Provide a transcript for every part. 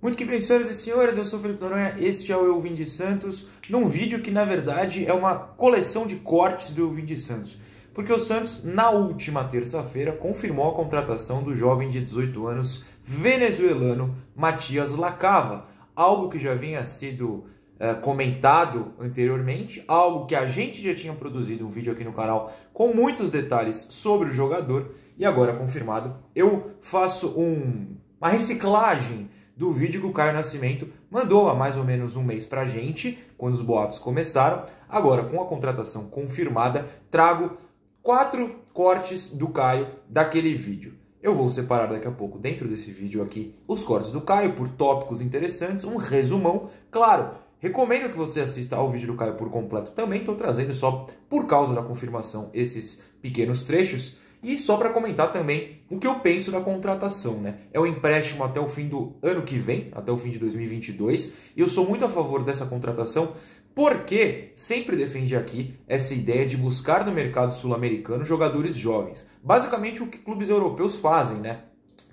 Muito que bem, senhoras e senhores, eu sou Felipe Noronha, este é o Eu Vim de Santos, num vídeo que na verdade é uma coleção de cortes do Eu Vim de Santos. Porque o Santos, na última terça-feira, confirmou a contratação do jovem de 18 anos venezuelano Matias Lacava, algo que já vinha sido uh, comentado anteriormente, algo que a gente já tinha produzido um vídeo aqui no canal com muitos detalhes sobre o jogador, e agora confirmado, eu faço um, uma reciclagem do vídeo que o Caio Nascimento mandou há mais ou menos um mês pra gente, quando os boatos começaram. Agora, com a contratação confirmada, trago quatro cortes do Caio daquele vídeo. Eu vou separar daqui a pouco, dentro desse vídeo aqui, os cortes do Caio por tópicos interessantes, um resumão. Claro, recomendo que você assista ao vídeo do Caio por completo também, estou trazendo só por causa da confirmação esses pequenos trechos. E só para comentar também o que eu penso da contratação, né? É um empréstimo até o fim do ano que vem, até o fim de 2022. E eu sou muito a favor dessa contratação porque sempre defendi aqui essa ideia de buscar no mercado sul-americano jogadores jovens. Basicamente o que clubes europeus fazem, né?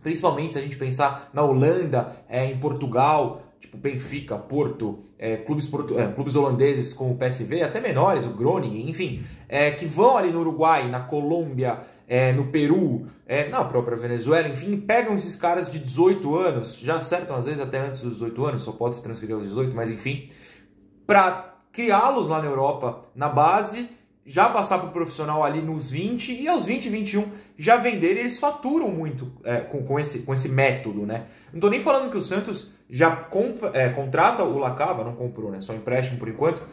Principalmente se a gente pensar na Holanda, é, em Portugal, tipo Benfica, Porto, é, clubes, portu é, clubes holandeses como o PSV, até menores, o Groningen, enfim, é, que vão ali no Uruguai, na Colômbia, é, no Peru, é, na própria Venezuela, enfim, pegam esses caras de 18 anos, já acertam às vezes até antes dos 18 anos, só pode se transferir aos 18, mas enfim, para criá-los lá na Europa, na base, já passar para o profissional ali nos 20 e aos 20, 21 já vender, eles faturam muito é, com, com, esse, com esse método, né? Não estou nem falando que o Santos já compra, é, contrata o Lacava, não comprou, né? Só empréstimo por enquanto,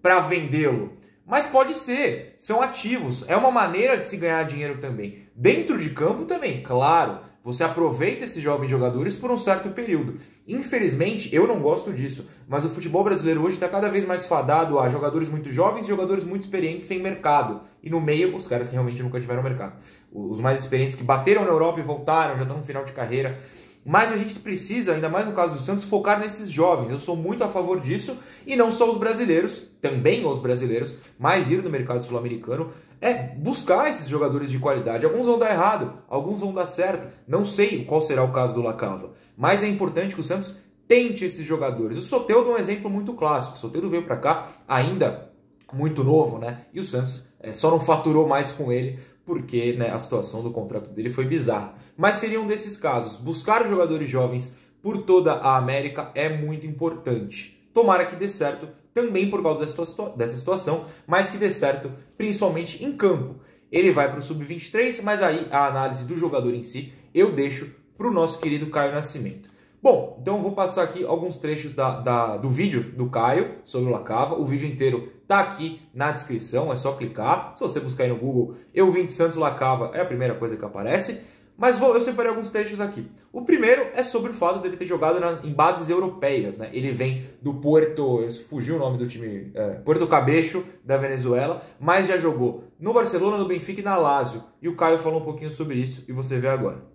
para vendê-lo. Mas pode ser, são ativos, é uma maneira de se ganhar dinheiro também. Dentro de campo também, claro. Você aproveita esses jovens jogadores por um certo período. Infelizmente, eu não gosto disso, mas o futebol brasileiro hoje está cada vez mais fadado a jogadores muito jovens e jogadores muito experientes sem mercado. E no meio, os caras que realmente nunca tiveram mercado. Os mais experientes que bateram na Europa e voltaram, já estão no final de carreira. Mas a gente precisa, ainda mais no caso do Santos, focar nesses jovens. Eu sou muito a favor disso e não só os brasileiros, também os brasileiros, mas ir no mercado sul-americano é buscar esses jogadores de qualidade. Alguns vão dar errado, alguns vão dar certo. Não sei qual será o caso do Lacava, mas é importante que o Santos tente esses jogadores. O Soteldo é um exemplo muito clássico. O Soteldo veio para cá ainda muito novo, né? E o Santos é, só não faturou mais com ele porque né, a situação do contrato dele foi bizarra. Mas seria um desses casos. Buscar jogadores jovens por toda a América é muito importante. Tomara que dê certo também por causa dessa situação, mas que dê certo principalmente em campo. Ele vai para o sub-23, mas aí a análise do jogador em si eu deixo para o nosso querido Caio Nascimento. Bom, então vou passar aqui alguns trechos da, da, do vídeo do Caio sobre o Lacava. O vídeo inteiro tá aqui na descrição, é só clicar. Se você buscar aí no Google, eu vim de Santos Lacava, é a primeira coisa que aparece. Mas vou, eu separei alguns trechos aqui. O primeiro é sobre o fato dele ter jogado nas, em bases europeias, né? Ele vem do Puerto, fugiu o nome do time, é, Puerto Cabecho da Venezuela, mas já jogou no Barcelona, no Benfica e na Lazio. E o Caio falou um pouquinho sobre isso e você vê agora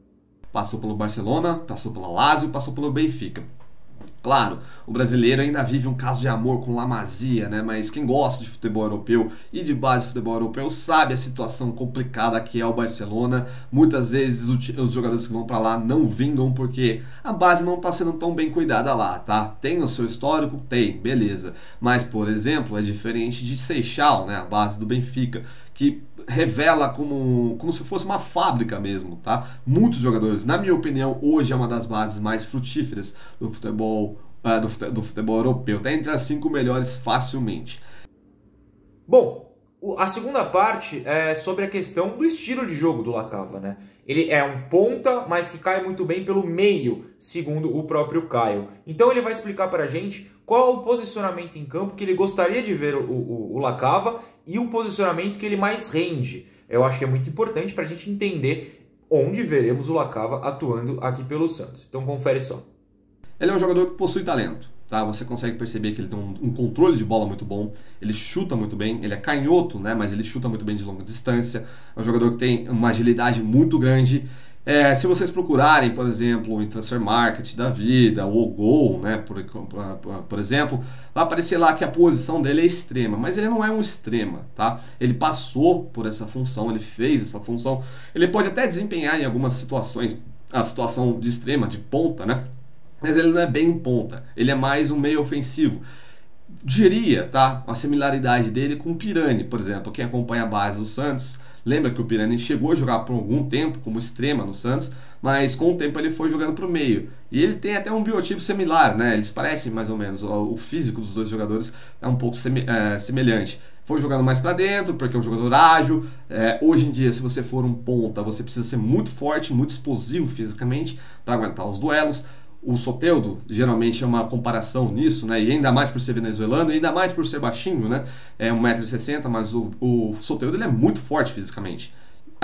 passou pelo Barcelona, passou pelo Lazio, passou pelo Benfica. Claro, o brasileiro ainda vive um caso de amor com La Masia, né? Mas quem gosta de futebol europeu e de base de futebol europeu sabe a situação complicada que é o Barcelona. Muitas vezes os jogadores que vão para lá não vingam porque a base não está sendo tão bem cuidada lá, tá? Tem o seu histórico? Tem, beleza. Mas, por exemplo, é diferente de Seixal, né? A base do Benfica, que revela como, como se fosse uma fábrica mesmo, tá? Muitos jogadores, na minha opinião, hoje é uma das bases mais frutíferas do futebol, uh, do, do futebol europeu, tá entre as cinco melhores facilmente. Bom, a segunda parte é sobre a questão do estilo de jogo do Lacava, né? Ele é um ponta, mas que cai muito bem pelo meio, segundo o próprio Caio. Então ele vai explicar para a gente qual o posicionamento em campo que ele gostaria de ver o, o, o Lacava e o posicionamento que ele mais rende. Eu acho que é muito importante para a gente entender onde veremos o Lacava atuando aqui pelo Santos. Então confere só. Ele é um jogador que possui talento. Tá? Você consegue perceber que ele tem um, um, controle de bola muito bom, ele chuta muito bem, ele é canhoto, né? mas ele chuta muito bem de longa distância. É um jogador que tem uma agilidade muito grande é, se vocês procurarem, por exemplo, em Transfer Market da vida, ou Gol, né, por, por, exemplo, vai aparecer lá que a posição dele é extrema, mas ele não é um extrema, tá? Ele passou por essa função, ele fez essa função, ele pode até desempenhar em algumas situações a situação de extrema, de ponta, né? mas ele não é bem um ponta, ele é mais um meio ofensivo. Diria, tá? A similaridade dele com o Pirani, por exemplo. Quem acompanha a base do Santos lembra que o Pirani chegou a jogar por algum tempo como extrema no Santos, mas com o tempo ele foi jogando para o meio. E ele tem até um biotipo similar, né? Eles parecem mais ou menos. O físico dos dois jogadores é um pouco é, semelhante foi jogando mais para dentro, porque é um jogador ágil. É, hoje em dia, se você for um ponta, você precisa ser muito forte, muito explosivo fisicamente para aguentar os duelos. O Soteudo geralmente é uma comparação nisso, né? E ainda mais por ser venezuelano, e ainda mais por ser baixinho, né? É 1,60m, mas o, o Soteudo ele é muito forte fisicamente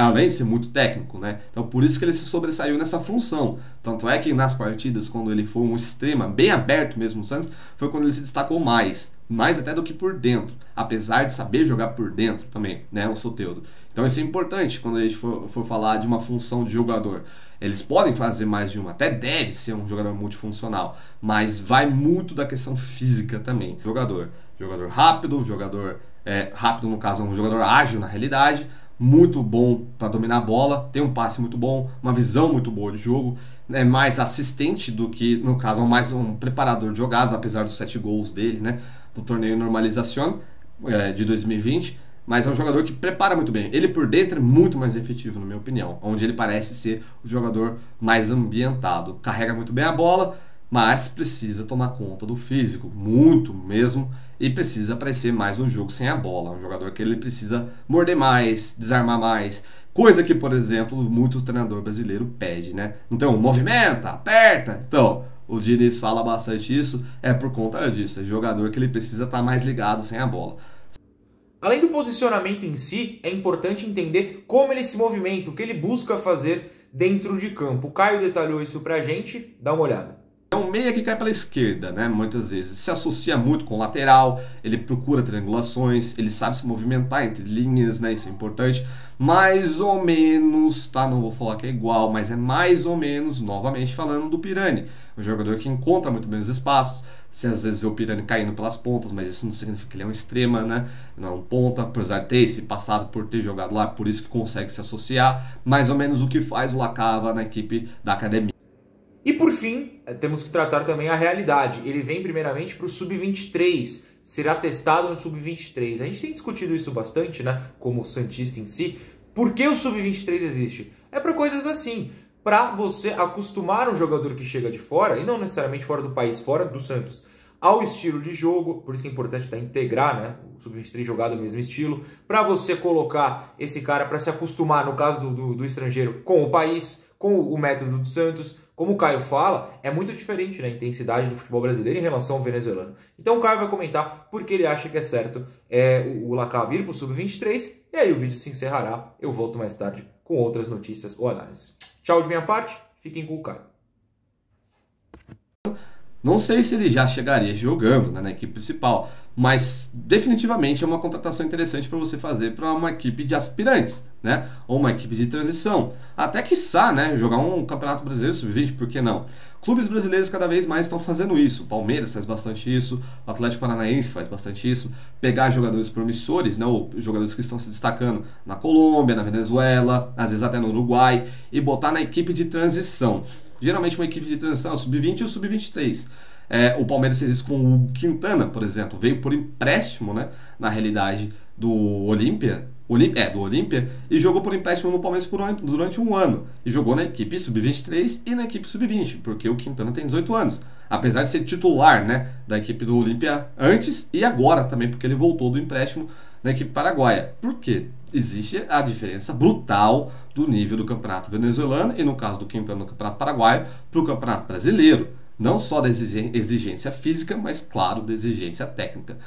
além de ser muito técnico, né? Então por isso que ele se sobressaiu nessa função. Tanto é que nas partidas, quando ele foi um extrema, bem aberto mesmo no Santos, foi quando ele se destacou mais. Mais até do que por dentro. Apesar de saber jogar por dentro também, né? O Soteudo. Então isso é importante quando a gente for, for falar de uma função de jogador. Eles podem fazer mais de uma, até deve ser um jogador multifuncional, mas vai muito da questão física também. Jogador, jogador rápido, jogador é, rápido no caso, um jogador ágil na realidade, muito bom para dominar a bola, tem um passe muito bom, uma visão muito boa de jogo, é mais assistente do que, no caso, mais um preparador de jogadas, apesar dos sete gols dele, né, do torneio Normalização é, de 2020, mas é um jogador que prepara muito bem. Ele por dentro é muito mais efetivo, na minha opinião, onde ele parece ser o jogador mais ambientado, carrega muito bem a bola, mas precisa tomar conta do físico, muito mesmo, e precisa aparecer mais no jogo sem a bola. Um jogador que ele precisa morder mais, desarmar mais, coisa que, por exemplo, muito treinador brasileiro pede, né? Então, movimenta, aperta. Então, o Diniz fala bastante isso, é por conta disso, é jogador que ele precisa estar tá mais ligado sem a bola. Além do posicionamento em si, é importante entender como ele se movimenta, o que ele busca fazer dentro de campo. O Caio detalhou isso pra gente, dá uma olhada. É um meia que cai pela esquerda, né? Muitas vezes. Se associa muito com o lateral, ele procura triangulações, ele sabe se movimentar entre linhas, né? Isso é importante. Mais ou menos, tá? Não vou falar que é igual, mas é mais ou menos, novamente falando do Pirani. Um jogador que encontra muito bem os espaços. Você às vezes vê o Pirani caindo pelas pontas, mas isso não significa que ele é um extrema, né? Não é um ponta, apesar de ter esse passado por ter jogado lá, por isso que consegue se associar. Mais ou menos o que faz o Lacava na equipe da academia. E por fim, eh, temos que tratar também a realidade. Ele vem primeiramente para o sub-23, será testado no sub-23. A gente tem discutido isso bastante, né? Como Santista em si. Por que o sub-23 existe? É para coisas assim, para você acostumar um jogador que chega de fora, e não necessariamente fora do país, fora do Santos, ao estilo de jogo, por isso que é importante tá, integrar né, o sub-23 jogado no mesmo estilo, para você colocar esse cara para se acostumar, no caso do, do, do estrangeiro, com o país, com o método do Santos, como o Caio fala, é muito diferente né, a intensidade do futebol brasileiro em relação ao venezuelano. Então o Caio vai comentar porque ele acha que é certo é, o Lacá vir para o Sub-23 e aí o vídeo se encerrará. Eu volto mais tarde com outras notícias ou análises. Tchau de minha parte, fiquem com o Caio. Não sei se ele já chegaria jogando né, na equipe principal, mas definitivamente é uma contratação interessante para você fazer para uma equipe de aspirantes, né? Ou uma equipe de transição. Até que né? Jogar um campeonato brasileiro sub-20, por que não? Clubes brasileiros cada vez mais estão fazendo isso. O Palmeiras faz bastante isso, o Atlético Paranaense faz bastante isso. Pegar jogadores promissores, né? Ou jogadores que estão se destacando na Colômbia, na Venezuela, às vezes até no Uruguai, e botar na equipe de transição geralmente uma equipe de transição, sub-20 ou sub-23. É, o Palmeiras fez isso com o Quintana, por exemplo, veio por empréstimo, né, na realidade, do Olímpia, é, do Olímpia, e jogou por empréstimo no Palmeiras por, durante um ano. E jogou na equipe sub-23 e na equipe sub-20, porque o Quintana tem 18 anos. Apesar de ser titular né, da equipe do Olímpia antes e agora também, porque ele voltou do empréstimo na equipe paraguaia. Por quê? Existe a diferença brutal do nível do campeonato venezuelano e, no caso do Quintana, no campeonato paraguaio, para o campeonato brasileiro. Não só da exigência física, mas, claro, da exigência técnica.